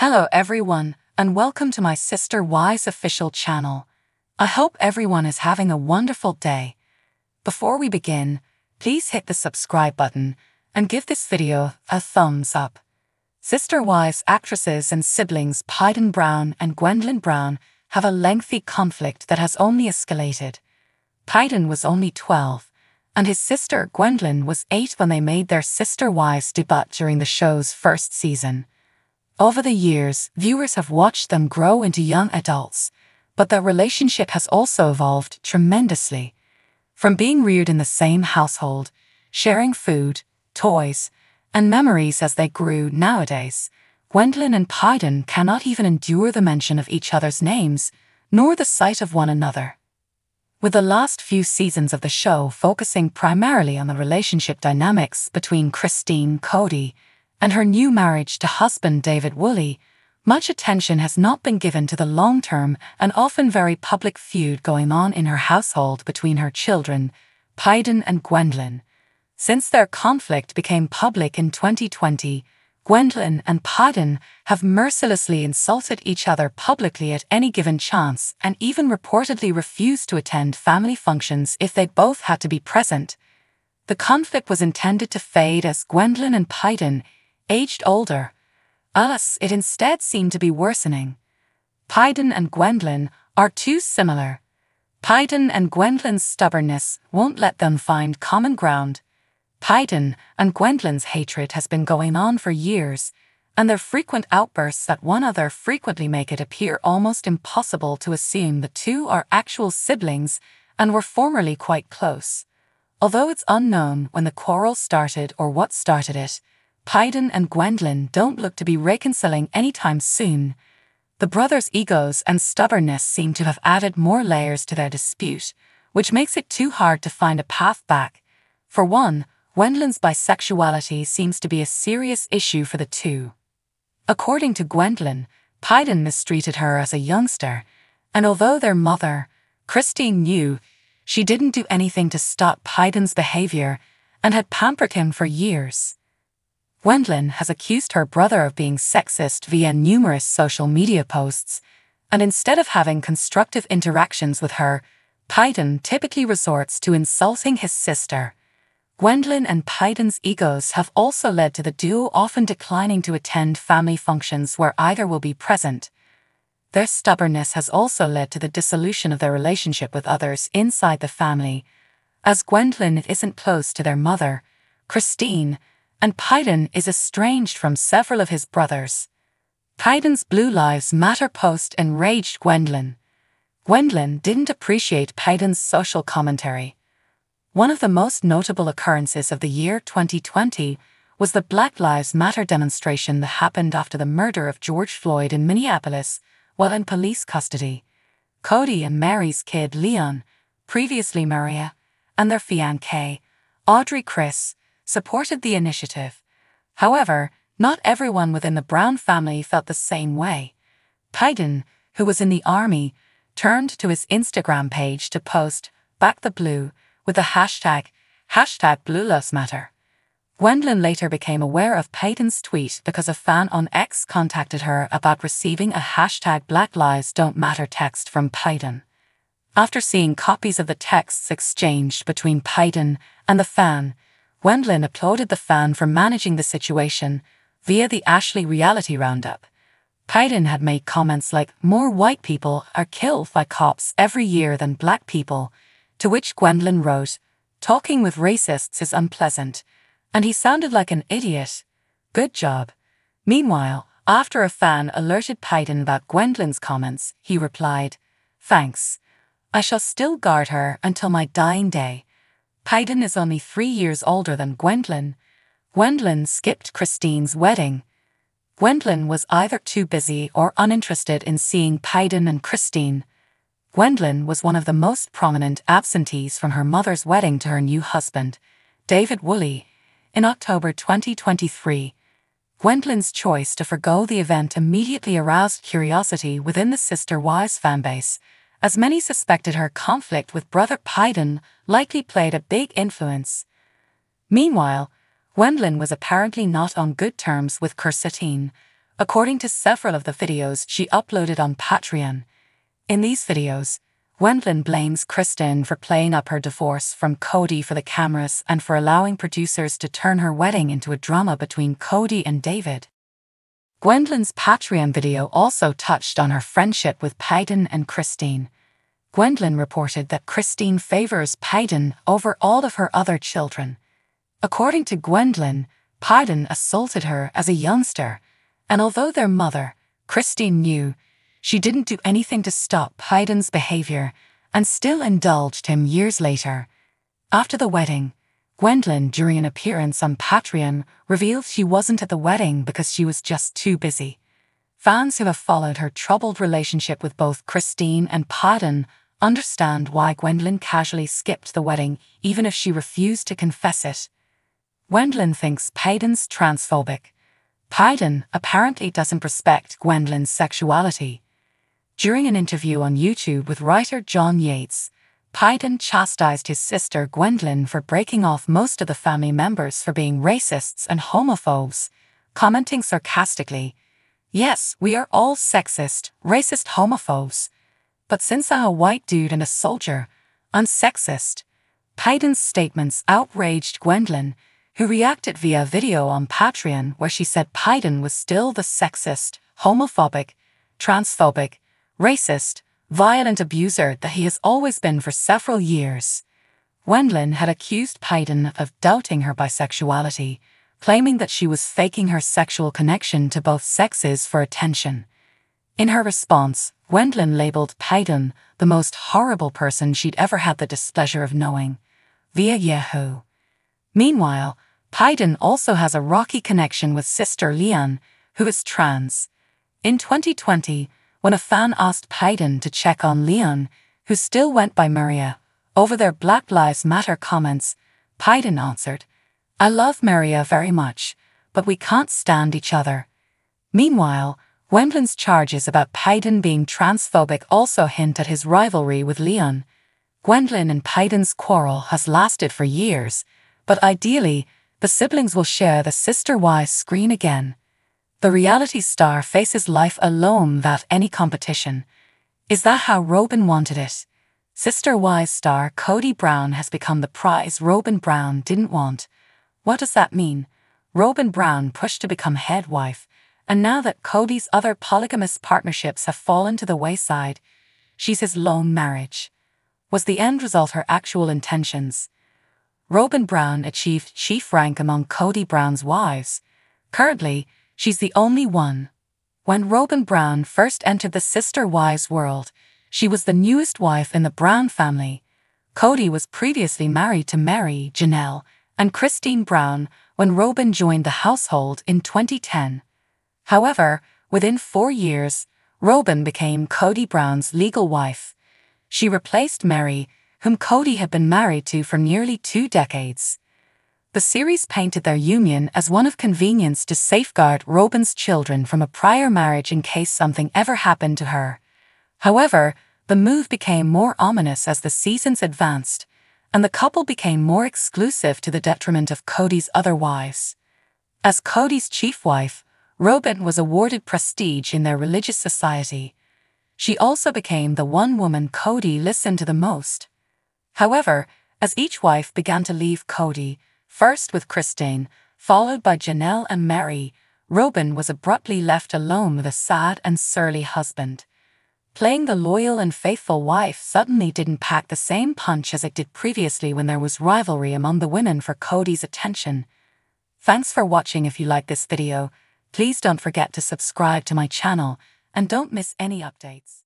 Hello everyone, and welcome to my Sister Wives official channel. I hope everyone is having a wonderful day. Before we begin, please hit the subscribe button and give this video a thumbs up. Sister Wives actresses and siblings Paedon Brown and Gwendlyn Brown have a lengthy conflict that has only escalated. Paedon was only 12, and his sister Gwendlyn was 8 when they made their Sister Wives debut during the show's first season. Over the years, viewers have watched them grow into young adults, but their relationship has also evolved tremendously. From being reared in the same household, sharing food, toys, and memories as they grew nowadays, Gwendlyn and Paedon cannot even endure the mention of each other's names, nor the sight of one another. With the last few seasons of the show focusing primarily on the relationship dynamics between Christine Kody and her new marriage to husband David Woolley, much attention has not been given to the long term and often very public feud going on in her household between her children, Paedon and Gwendlyn. Since their conflict became public in 2020, Gwendlyn and Paedon have mercilessly insulted each other publicly at any given chance and even reportedly refused to attend family functions if they both had to be present. The conflict was intended to fade as Gwendlyn and Paedon aged older. Us, it instead seemed to be worsening. Paedon and Gwendlyn are too similar. Paedon and Gwendlyn's stubbornness won't let them find common ground. Paedon and Gwendlyn's hatred has been going on for years, and their frequent outbursts at one another frequently make it appear almost impossible to assume the two are actual siblings and were formerly quite close. Although it's unknown when the quarrel started or what started it, Paedon and Gwendlyn don't look to be reconciling anytime soon. The brothers' egos and stubbornness seem to have added more layers to their dispute, which makes it too hard to find a path back. For one, Gwendlyn's bisexuality seems to be a serious issue for the two. According to Gwendlyn, Paedon mistreated her as a youngster, and although their mother, Christine, knew, she didn't do anything to stop Paedon's behavior and had pampered him for years. Gwendlyn has accused her brother of being sexist via numerous social media posts, and instead of having constructive interactions with her, Paedon typically resorts to insulting his sister. Gwendlyn and Paedon's egos have also led to the duo often declining to attend family functions where either will be present. Their stubbornness has also led to the dissolution of their relationship with others inside the family, as Gwendlyn isn't close to their mother, Christine, and Paedon is estranged from several of his brothers. Paedon's Blue Lives Matter post enraged Gwendlyn. Gwendlyn didn't appreciate Paedon's social commentary. One of the most notable occurrences of the year 2020 was the Black Lives Matter demonstration that happened after the murder of George Floyd in Minneapolis while in police custody. Kody and Meri's kid Leon, previously Maria, and their fiancée, Audrey Kriss, supported the initiative. However, not everyone within the Brown family felt the same way. Paedon, who was in the army, turned to his Instagram page to post Back the Blue with the hashtag, hashtag Blue Matter. Gwendlyn later became aware of Paedon's tweet because a fan on X contacted her about receiving a hashtag Black Lives Don't Matter text from Paedon. After seeing copies of the texts exchanged between Paedon and the fan, Gwendlyn applauded the fan for managing the situation via the Ashley Reality Roundup. Paedon had made comments like, More white people are killed by cops every year than black people, to which Gwendlyn wrote, Talking with racists is unpleasant, and he sounded like an idiot. Good job. Meanwhile, after a fan alerted Paedon about Gwendlyn's comments, he replied, Thanks. I shall still guard her until my dying day. Paedon is only three years older than Gwendlyn. Gwendlyn skipped Christine's wedding. Gwendlyn was either too busy or uninterested in seeing Paedon and Christine. Gwendlyn was one of the most prominent absentees from her mother's wedding to her new husband, David Woolley, in October 2023. Gwendlyn's choice to forego the event immediately aroused curiosity within the Sister Wives fanbase, as many suspected her conflict with brother Paedon likely played a big influence. Meanwhile, Gwendlyn was apparently not on good terms with Christine, according to several of the videos she uploaded on Patreon. In these videos, Gwendlyn blames Christine for playing up her divorce from Kody for the cameras and for allowing producers to turn her wedding into a drama between Kody and David. Gwendlyn's Patreon video also touched on her friendship with Paedon and Christine. Gwendlyn reported that Christine favors Paedon over all of her other children. According to Gwendlyn, Paedon assaulted her as a youngster, and although their mother, Christine, knew, she didn't do anything to stop Paedon's behavior and still indulged him years later. After the wedding, Gwendlyn, during an appearance on Patreon, revealed she wasn't at the wedding because she was just too busy. Fans who have followed her troubled relationship with both Christine and Paedon understand why Gwendlyn casually skipped the wedding even if she refused to confess it. Gwendlyn thinks Paedon's transphobic. Paedon apparently doesn't respect Gwendlyn's sexuality. During an interview on YouTube with writer John Yates, Paedon chastised his sister Gwendlyn for breaking off most of the family members for being racists and homophobes, commenting sarcastically, Yes, we are all sexist, racist homophobes. But since I'm a white dude and a soldier, I'm sexist. Paedon's statements outraged Gwendlyn, who reacted via video on Patreon where she said Paedon was still the sexist, homophobic, transphobic, racist, violent abuser that he has always been for several years. Gwendlyn had accused Paedon of doubting her bisexuality, claiming that she was faking her sexual connection to both sexes for attention. In her response, Gwendlyn labeled Paedon the most horrible person she'd ever had the displeasure of knowing, via Yahoo. Meanwhile, Paedon also has a rocky connection with sister Leon, who is trans. In 2020, when a fan asked Paedon to check on Leon, who still went by Maria, over their Black Lives Matter comments, Paedon answered, I love Maria very much, but we can't stand each other. Meanwhile, Gwendlyn's charges about Paedon being transphobic also hint at his rivalry with Leon. Gwendlyn and Paedon's quarrel has lasted for years, but ideally, the siblings will share the sister-wives screen again. The reality star faces life alone without any competition. Is that how Robyn wanted it? Sister Wives star Kody Brown has become the prize Robyn Brown didn't want. What does that mean? Robyn Brown pushed to become head wife, and now that Kody's other polygamous partnerships have fallen to the wayside, she's his lone marriage. Was the end result her actual intentions? Robyn Brown achieved chief rank among Kody Brown's wives. Currently, She's the only one. When Robyn Brown first entered the Sister Wives world, she was the newest wife in the Brown family. Kody was previously married to Meri, Janelle, and Christine Brown when Robyn joined the household in 2010. However, within four years, Robyn became Kody Brown's legal wife. She replaced Meri, whom Kody had been married to for nearly two decades. The series painted their union as one of convenience to safeguard Robyn's children from a prior marriage in case something ever happened to her. However, the move became more ominous as the seasons advanced, and the couple became more exclusive to the detriment of Kody's other wives. As Kody's chief wife, Robyn was awarded prestige in their religious society. She also became the one woman Kody listened to the most. However, as each wife began to leave Kody, First with Christine, followed by Janelle and Meri, Robyn was abruptly left alone with a sad and surly husband. Playing the loyal and faithful wife suddenly didn't pack the same punch as it did previously when there was rivalry among the women for Kody's attention. Thanks for watching if you like this video, please don't forget to subscribe to my channel and don't miss any updates.